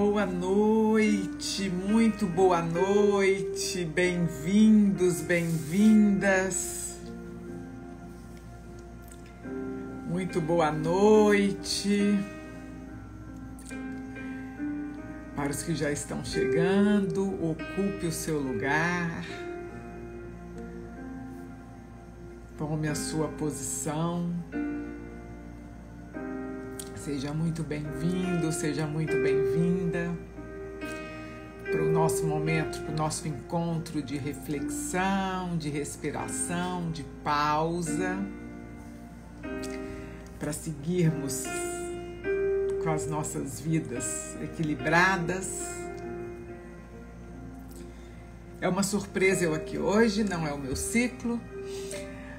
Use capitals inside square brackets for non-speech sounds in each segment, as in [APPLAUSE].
Boa noite, muito boa noite, bem-vindos, bem-vindas. Muito boa noite. Para os que já estão chegando, ocupe o seu lugar. Tome a sua posição. Seja muito bem-vindo, seja muito bem-vinda para o nosso momento, para o nosso encontro de reflexão, de respiração, de pausa, para seguirmos com as nossas vidas equilibradas. É uma surpresa eu aqui hoje, não é o meu ciclo,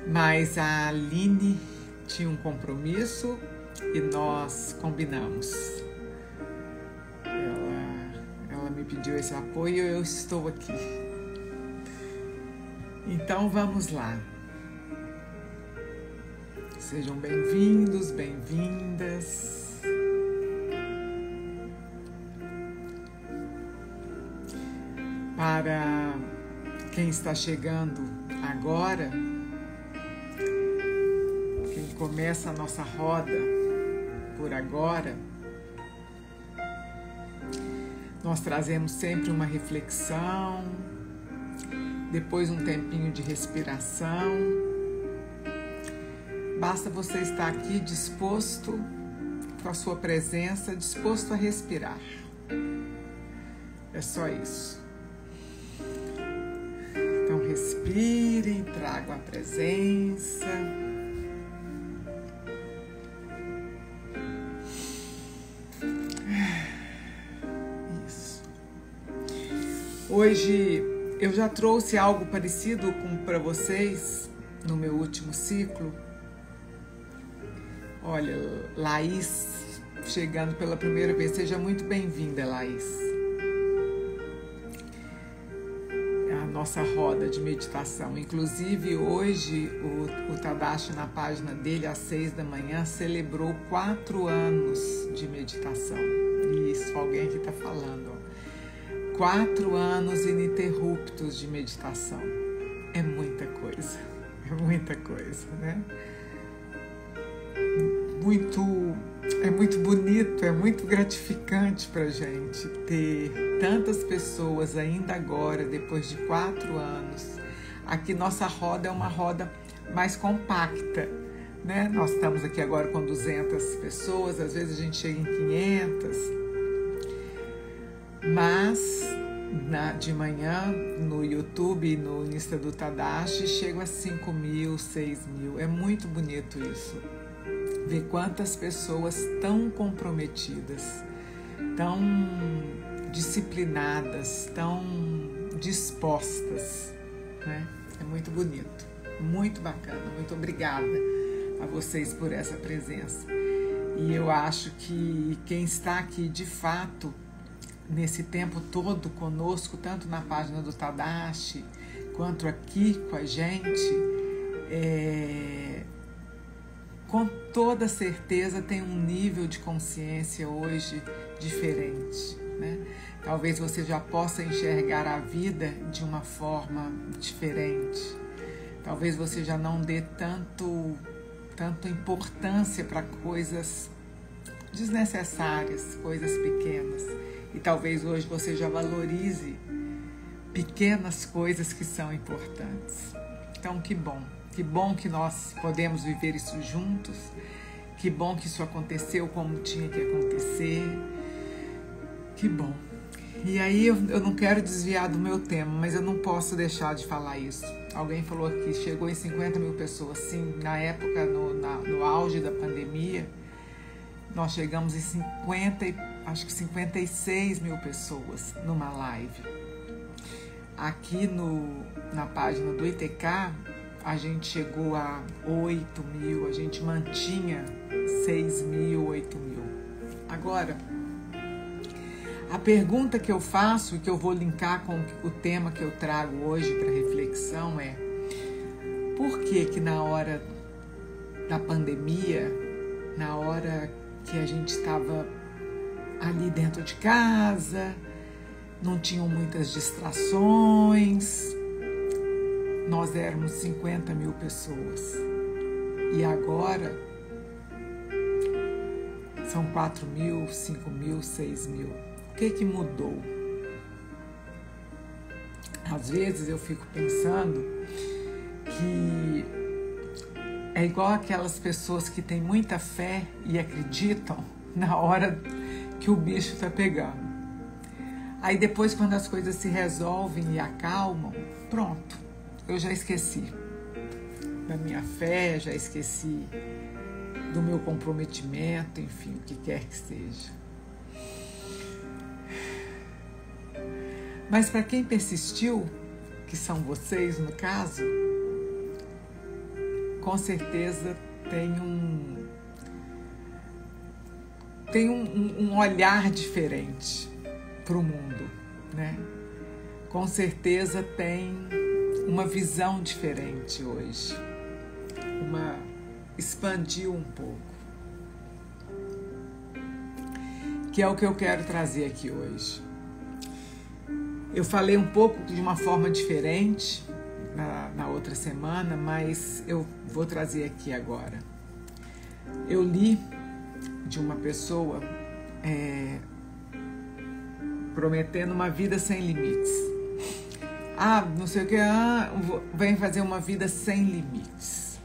mas a Aline tinha um compromisso e nós combinamos. Ela, ela me pediu esse apoio eu estou aqui. Então vamos lá. Sejam bem-vindos, bem-vindas. Para quem está chegando agora, quem começa a nossa roda, por agora, nós trazemos sempre uma reflexão, depois um tempinho de respiração. Basta você estar aqui disposto com a sua presença, disposto a respirar. É só isso. Então respirem, tragam a presença. Hoje eu já trouxe algo parecido com para vocês no meu último ciclo. Olha, Laís chegando pela primeira vez, seja muito bem-vinda, Laís. É a nossa roda de meditação. Inclusive, hoje o, o Tadashi, na página dele, às seis da manhã, celebrou quatro anos de meditação. Isso, alguém aqui está falando. Quatro anos ininterruptos de meditação. É muita coisa, [LAUGHS] é muita coisa, né? Muito, é muito bonito, é muito gratificante para gente ter tantas pessoas ainda agora, depois de quatro anos. Aqui nossa roda é uma roda mais compacta, né? Nós estamos aqui agora com 200 pessoas, às vezes a gente chega em 500 mas na, de manhã no YouTube, no Insta do Tadashi, chego a 5 mil, 6 mil. É muito bonito isso. Ver quantas pessoas tão comprometidas, tão disciplinadas, tão dispostas. Né? É muito bonito, muito bacana. Muito obrigada a vocês por essa presença. E eu acho que quem está aqui de fato nesse tempo todo conosco, tanto na página do Tadashi quanto aqui com a gente, é, com toda certeza tem um nível de consciência hoje diferente. Né? Talvez você já possa enxergar a vida de uma forma diferente. Talvez você já não dê tanto, tanto importância para coisas desnecessárias, coisas pequenas. E talvez hoje você já valorize pequenas coisas que são importantes. Então, que bom, que bom que nós podemos viver isso juntos, que bom que isso aconteceu como tinha que acontecer, que bom. E aí eu, eu não quero desviar do meu tema, mas eu não posso deixar de falar isso. Alguém falou aqui, chegou em 50 mil pessoas. Sim, na época, no, na, no auge da pandemia, nós chegamos em 50 e acho que 56 mil pessoas numa live. Aqui no, na página do ITK, a gente chegou a 8 mil, a gente mantinha 6 mil, 8 mil. Agora, a pergunta que eu faço e que eu vou linkar com o tema que eu trago hoje para reflexão é: por que que na hora da pandemia, na hora que a gente estava ali dentro de casa, não tinham muitas distrações. Nós éramos 50 mil pessoas. E agora são 4 mil, 5 mil, 6 mil. O que, que mudou? Às vezes eu fico pensando que é igual aquelas pessoas que têm muita fé e acreditam na hora que o bicho está pegando. Aí depois, quando as coisas se resolvem e acalmam, pronto, eu já esqueci da minha fé, já esqueci do meu comprometimento, enfim, o que quer que seja. Mas para quem persistiu, que são vocês no caso, com certeza tem um tem um, um olhar diferente para o mundo, né? Com certeza tem uma visão diferente hoje, uma expandiu um pouco, que é o que eu quero trazer aqui hoje. Eu falei um pouco de uma forma diferente na, na outra semana, mas eu vou trazer aqui agora. Eu li de uma pessoa é, prometendo uma vida sem limites. Ah, não sei o que, ah, vem fazer uma vida sem limites.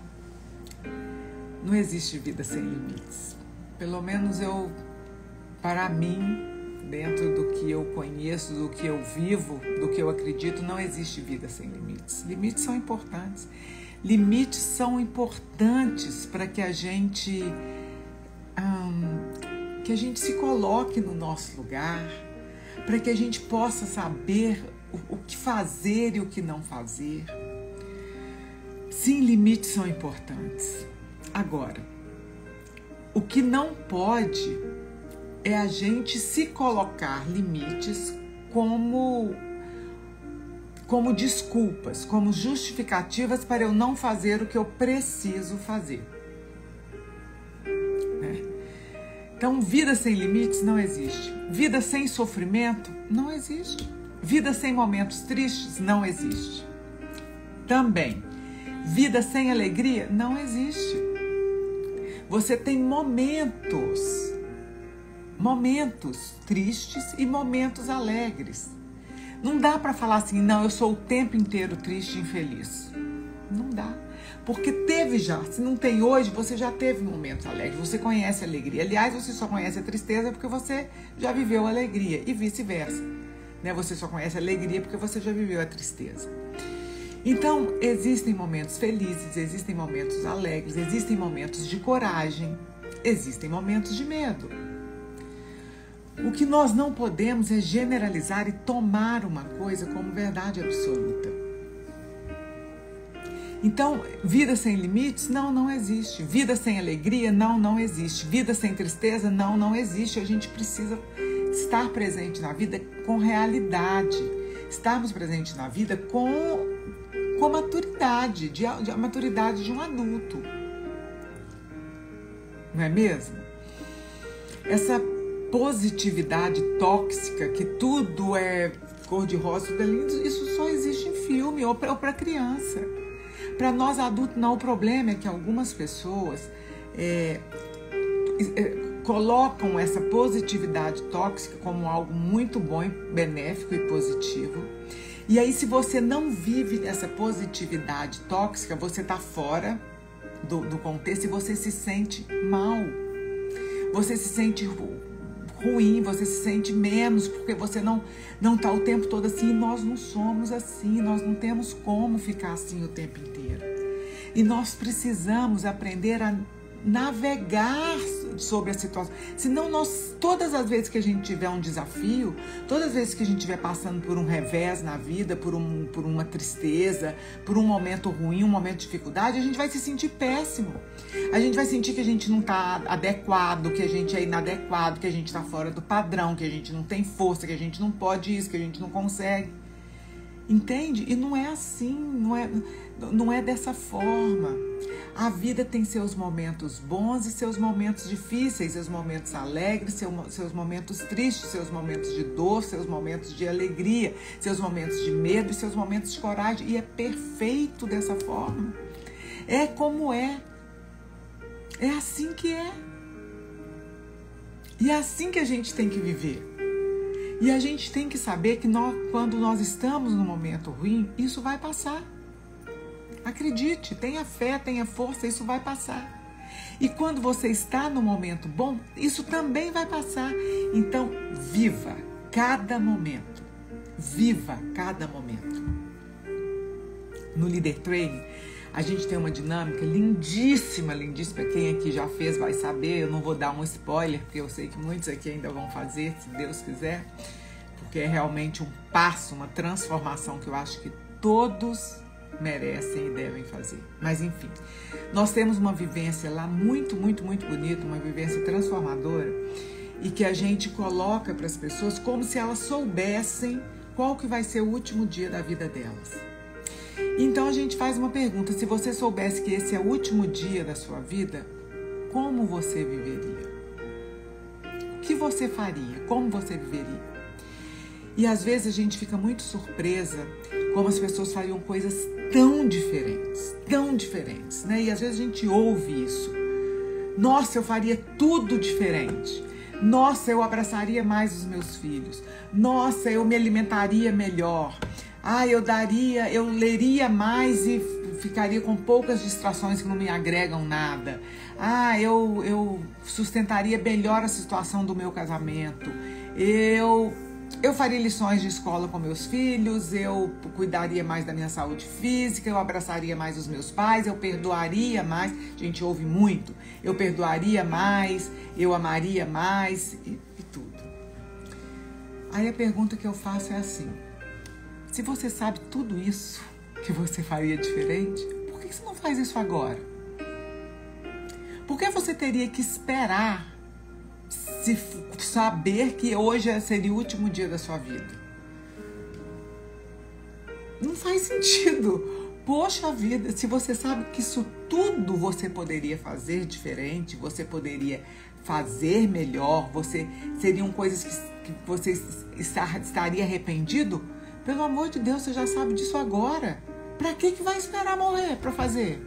Não existe vida sem limites. Pelo menos eu, para mim, dentro do que eu conheço, do que eu vivo, do que eu acredito, não existe vida sem limites. Limites são importantes. Limites são importantes para que a gente que a gente se coloque no nosso lugar, para que a gente possa saber o, o que fazer e o que não fazer. Sim, limites são importantes. Agora, o que não pode é a gente se colocar limites como como desculpas, como justificativas para eu não fazer o que eu preciso fazer. Então, vida sem limites não existe. Vida sem sofrimento não existe. Vida sem momentos tristes não existe. Também, vida sem alegria não existe. Você tem momentos, momentos tristes e momentos alegres. Não dá para falar assim, não, eu sou o tempo inteiro triste e infeliz. Não dá. Porque teve já, se não tem hoje, você já teve momentos alegres, você conhece a alegria. Aliás, você só conhece a tristeza porque você já viveu a alegria e vice-versa. Né? Você só conhece a alegria porque você já viveu a tristeza. Então, existem momentos felizes, existem momentos alegres, existem momentos de coragem, existem momentos de medo. O que nós não podemos é generalizar e tomar uma coisa como verdade absoluta. Então, vida sem limites? Não, não existe. Vida sem alegria? Não, não existe. Vida sem tristeza? Não, não existe. A gente precisa estar presente na vida com realidade. Estarmos presentes na vida com, com maturidade, de, de, a maturidade de um adulto. Não é mesmo? Essa positividade tóxica, que tudo é cor-de-rosa, tudo é lindo, isso só existe em filme ou para criança. Para nós adultos, não. O problema é que algumas pessoas é, é, colocam essa positividade tóxica como algo muito bom, benéfico e positivo. E aí, se você não vive nessa positividade tóxica, você está fora do, do contexto e você se sente mal. Você se sente ruim, você se sente menos porque você não não está o tempo todo assim. Nós não somos assim, nós não temos como ficar assim o tempo inteiro. E nós precisamos aprender a navegar sobre a situação. Senão nós, todas as vezes que a gente tiver um desafio, todas as vezes que a gente estiver passando por um revés na vida, por, um, por uma tristeza, por um momento ruim, um momento de dificuldade, a gente vai se sentir péssimo. A gente vai sentir que a gente não está adequado, que a gente é inadequado, que a gente está fora do padrão, que a gente não tem força, que a gente não pode isso, que a gente não consegue. Entende? E não é assim, não é, não é dessa forma. A vida tem seus momentos bons e seus momentos difíceis, seus momentos alegres, seus momentos tristes, seus momentos de dor, seus momentos de alegria, seus momentos de medo e seus momentos de coragem. E é perfeito dessa forma. É como é. É assim que é. E é assim que a gente tem que viver. E a gente tem que saber que nós, quando nós estamos no momento ruim, isso vai passar. Acredite, tenha fé, tenha força, isso vai passar. E quando você está no momento bom, isso também vai passar. Então, viva cada momento. Viva cada momento. No Leader Training, a gente tem uma dinâmica lindíssima, lindíssima. Quem aqui já fez vai saber. Eu não vou dar um spoiler, porque eu sei que muitos aqui ainda vão fazer, se Deus quiser. Porque é realmente um passo, uma transformação que eu acho que todos merecem e devem fazer. Mas enfim, nós temos uma vivência lá muito, muito, muito bonita, uma vivência transformadora e que a gente coloca para as pessoas como se elas soubessem qual que vai ser o último dia da vida delas. Então a gente faz uma pergunta: se você soubesse que esse é o último dia da sua vida, como você viveria? O que você faria? Como você viveria? E às vezes a gente fica muito surpresa como as pessoas fariam coisas tão diferentes, tão diferentes, né? E às vezes a gente ouve isso. Nossa, eu faria tudo diferente. Nossa, eu abraçaria mais os meus filhos. Nossa, eu me alimentaria melhor. Ah, eu daria, eu leria mais e ficaria com poucas distrações que não me agregam nada. Ah, eu, eu sustentaria melhor a situação do meu casamento. Eu eu faria lições de escola com meus filhos, eu cuidaria mais da minha saúde física, eu abraçaria mais os meus pais, eu perdoaria mais. A gente ouve muito. Eu perdoaria mais, eu amaria mais e, e tudo. Aí a pergunta que eu faço é assim: se você sabe tudo isso que você faria diferente, por que você não faz isso agora? Por que você teria que esperar se saber que hoje seria o último dia da sua vida? Não faz sentido. Poxa vida, se você sabe que isso tudo você poderia fazer diferente, você poderia fazer melhor, você seriam coisas que, que você estaria arrependido, pelo amor de Deus, você já sabe disso agora. Para que que vai esperar morrer para fazer?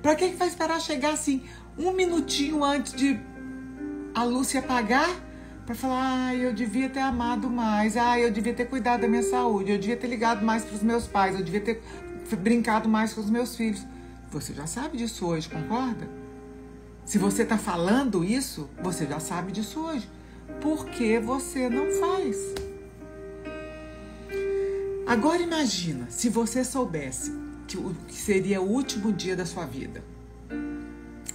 Para que que vai esperar chegar assim um minutinho antes de a luz se apagar para falar, ah, eu devia ter amado mais, ah, eu devia ter cuidado da minha saúde, eu devia ter ligado mais para os meus pais, eu devia ter brincado mais com os meus filhos. Você já sabe disso hoje, concorda? Se você está falando isso, você já sabe disso hoje. Por que você não faz? Agora imagina se você soubesse que, seria o último dia da sua vida.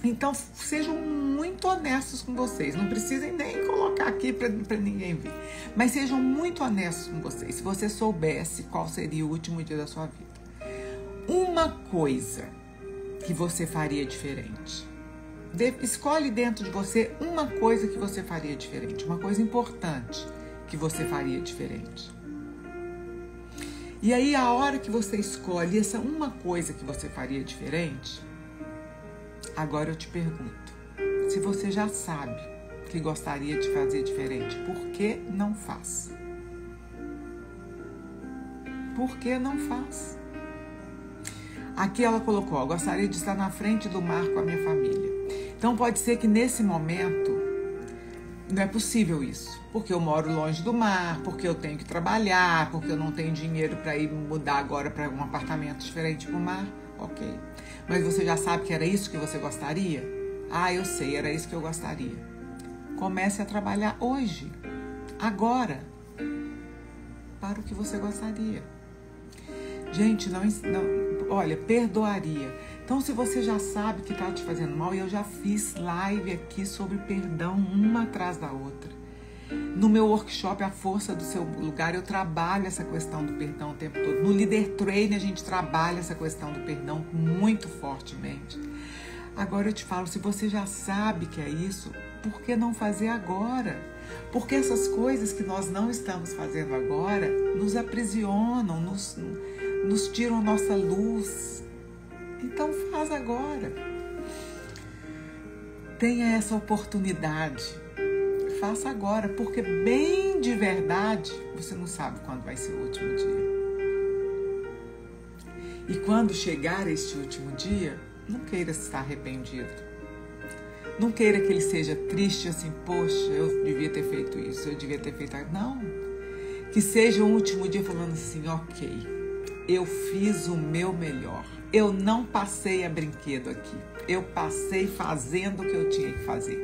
Então sejam muito honestos com vocês. Não precisem nem colocar aqui para ninguém ver. Mas sejam muito honestos com vocês. Se você soubesse qual seria o último dia da sua vida. Uma coisa que você faria diferente. De, escolhe dentro de você uma coisa que você faria diferente. Uma coisa importante que você faria diferente. E aí, a hora que você escolhe essa uma coisa que você faria diferente, agora eu te pergunto: se você já sabe que gostaria de fazer diferente, por que não faz? Por que não faz? Aqui ela colocou: gostaria de estar na frente do mar com a minha família. Então pode ser que nesse momento não é possível isso, porque eu moro longe do mar, porque eu tenho que trabalhar, porque eu não tenho dinheiro para ir mudar agora para um apartamento diferente para o mar. Ok. Mas você já sabe que era isso que você gostaria? Ah, eu sei, era isso que eu gostaria. Comece a trabalhar hoje, agora, para o que você gostaria. Gente, não, não olha, perdoaria. Então, se você já sabe que está te fazendo mal, e eu já fiz live aqui sobre perdão, uma atrás da outra. No meu workshop, A Força do Seu Lugar, eu trabalho essa questão do perdão o tempo todo. No Leader Train, a gente trabalha essa questão do perdão muito fortemente. Agora eu te falo, se você já sabe que é isso, por que não fazer agora? Porque essas coisas que nós não estamos fazendo agora nos aprisionam, nos, nos tiram nossa luz, Então faz agora. Tenha essa oportunidade. Faça agora, porque bem de verdade, você não sabe quando vai ser o último dia. E quando chegar este último dia, não queira estar arrependido. Não queira que ele seja triste assim, poxa, eu devia ter feito isso, eu devia ter feito aquilo. Não. Que seja o último dia falando assim, ok, eu fiz o meu melhor. Eu não passei a brinquedo aqui. Eu passei fazendo o que eu tinha que fazer.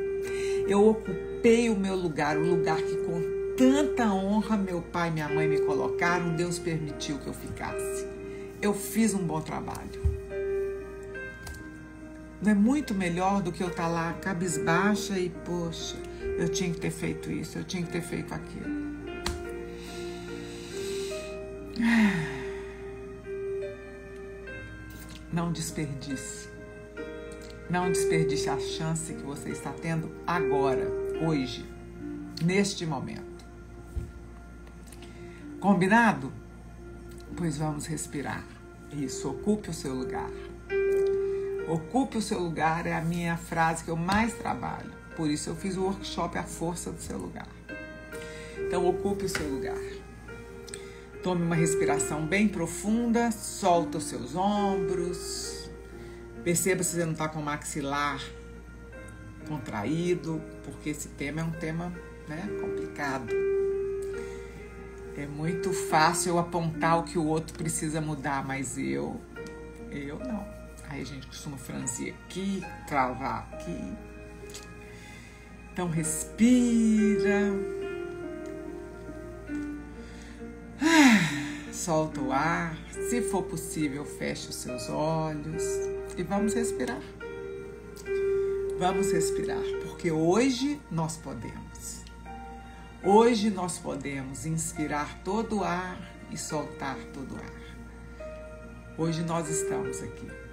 Eu ocupei o meu lugar, o lugar que com tanta honra meu pai e minha mãe me colocaram, Deus permitiu que eu ficasse. Eu fiz um bom trabalho. Não é muito melhor do que eu estar tá lá cabisbaixa e, poxa, eu tinha que ter feito isso, eu tinha que ter feito aquilo. [SIGHS] Não desperdice. Não desperdice a chance que você está tendo agora, hoje, neste momento. Combinado? Pois vamos respirar. Isso, ocupe o seu lugar. Ocupe o seu lugar é a minha frase que eu mais trabalho. Por isso eu fiz o workshop A Força do Seu Lugar. Então ocupe o seu lugar. Tome uma respiração bem profunda, solta os seus ombros. Perceba se você não está com o maxilar contraído, porque esse tema é um tema né, complicado. É muito fácil apontar o que o outro precisa mudar, mas eu, eu não. Aí a gente costuma franzir aqui, travar aqui. Então respira. Solta o ar. Se for possível, feche os seus olhos e vamos respirar. Vamos respirar, porque hoje nós podemos. Hoje nós podemos inspirar todo o ar e soltar todo o ar. Hoje nós estamos aqui.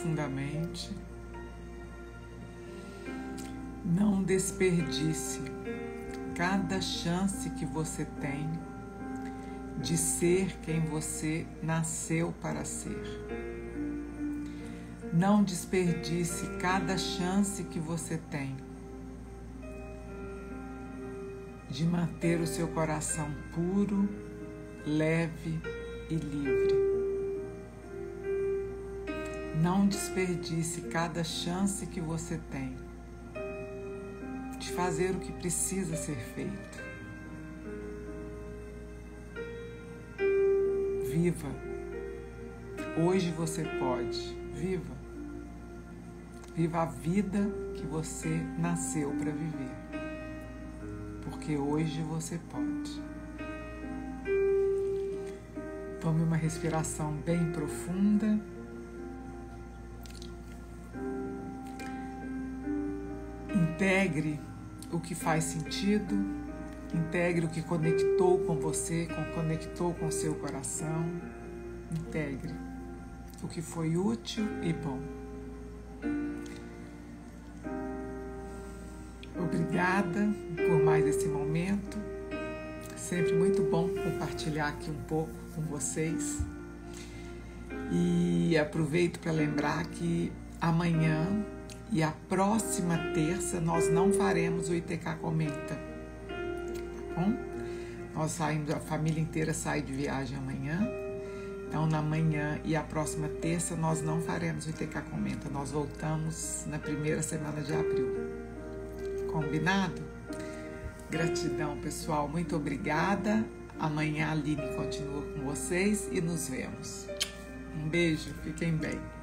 Profundamente. Não desperdice cada chance que você tem de ser quem você nasceu para ser. Não desperdice cada chance que você tem de manter o seu coração puro, leve e livre. Não desperdice cada chance que você tem de fazer o que precisa ser feito. Viva. Hoje você pode. Viva. Viva a vida que você nasceu para viver. Porque hoje você pode. Tome uma respiração bem profunda. Integre o que faz sentido, integre o que conectou com você, conectou com seu coração. Integre o que foi útil e bom. Obrigada por mais esse momento. Sempre muito bom compartilhar aqui um pouco com vocês. E aproveito para lembrar que amanhã e a próxima terça nós não faremos o ITK Comenta. Tá bom? Nós saímos, a família inteira sai de viagem amanhã. Então, na manhã e a próxima terça nós não faremos o ITK Comenta. Nós voltamos na primeira semana de abril. Combinado? Gratidão, pessoal. Muito obrigada. Amanhã a Aline continua com vocês e nos vemos. Um beijo, fiquem bem.